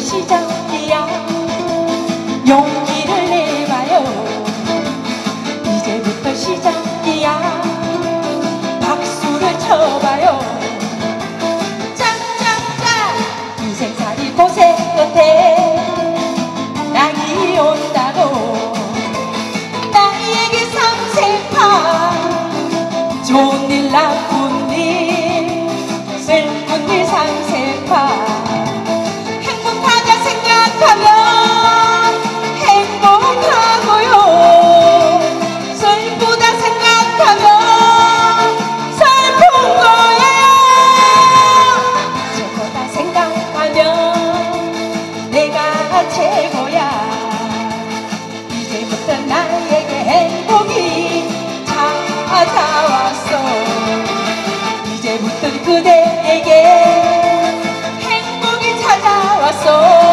시작이야 용기를 내봐요. 이제부터 시작이야 박수를 쳐봐요. 짝짝짝! 인생살이 고생 끝에 낙이 온다고. 나에게 삼세파 좋은 일나 그대에게 행복이 찾아왔어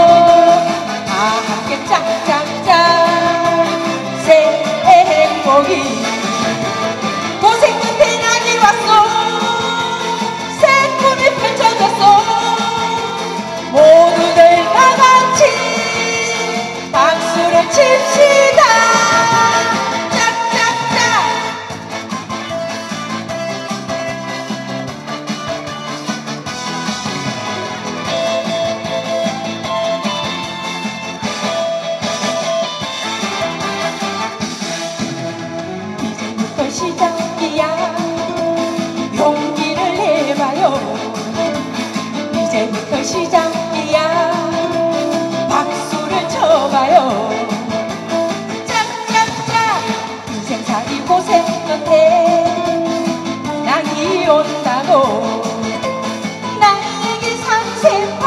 시작이야. 박수를 쳐봐요. 짝짝짝 인생 살이 고생 끝에 낙이 온다고. 나에게 상세파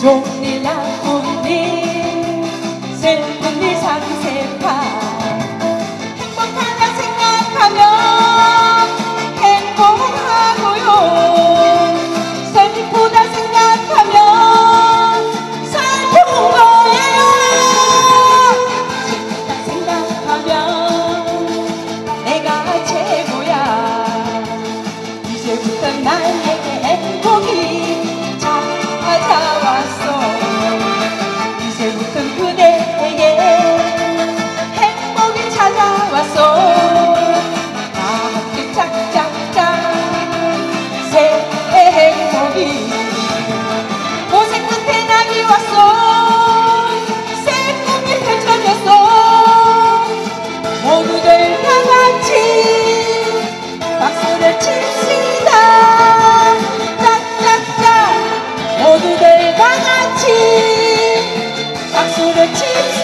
좋은 cheese.